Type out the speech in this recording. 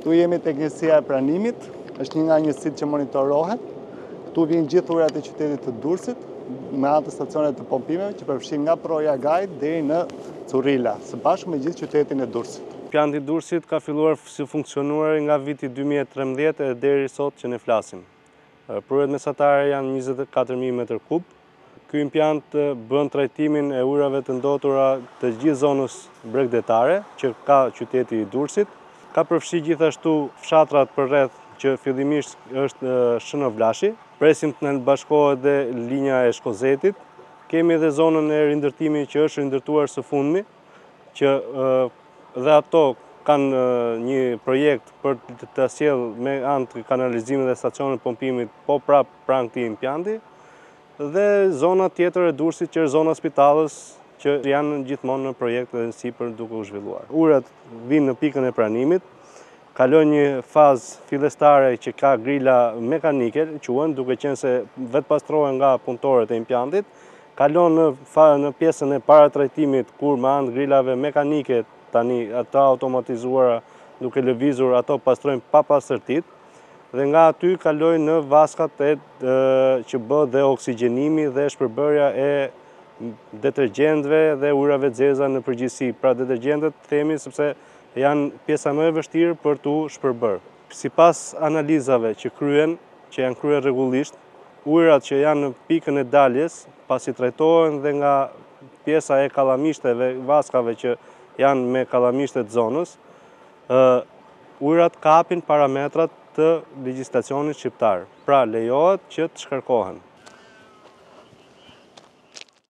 Këtu jemi te njësia e pranimit, është një nga njësitë që monitorohet. Këtu vijnë gjithë ujërat e qytetit të Durrësit, me anë të stacioneve të pompimeve që përfshin nga Përroi i Agait deri në Currila, së bashku me gjithë qytetin e Durrësit. Impianti i Durrësit ka filluar së funksionuari nga viti dy mijë e trembëdhjetë e deri sot që ne flasim. Prurjet mesatare janë njëzet e katër mijë metër kub. Ky impiant bën trajtimin e ujërave të ndotura të gjithë zonës bregdetare që ka qyteti i Durrësit. Ka përfshi gjithashtu fshatrat përreth që fillimisht është Shënavlashi. Presim të na bashkohet dhe linja e Shkozetit. Kemi edhe zonën e rindërtimit që është rindërtuar së fundmi. që dhe ato kanë një projekt për ta sjellë me anë të kanalizimeve dhe stacioneve të pompimit po prapë pranë këtij impianti dhe zona tjetër e Durrësit që është zona e Spitallës që janë gjithmonë në projekt dhe në sipër duke u zhvilluar. Ujërat vijnë në pikën e pranimit, Kalojnë një fazë fillestare që ka grila mekanike, quhen, duke qenë se vetëpastrohen nga punëtorët e impiantit, kalon në, në pjesën e paratrajtimit, ku me anë të grilave mekanike, tani të automatizuara, duke lëvizur, ato pastrojnë papastërtitë, dhe nga aty kalojnë në vaskat e, që bëhet dhe oksigjenimi dhe shpërbërja e detergjentëve dhe ujërave të zeza në përgjithësi. Pra detergjentët themi sepse janë pjesa më e vështirë për t'u shpërbërë. Sipas analizave që kryhen, që janë kryer rregullisht, ujërat që janë në pikën e daljes, pasi trajtohen dhe nga pjesa e kallamishteve, vaskave që janë me kallamishte të zonës, ujërat kapin parametrat e legjislacionit shqiptar, pra lejohet që të shkarkohen.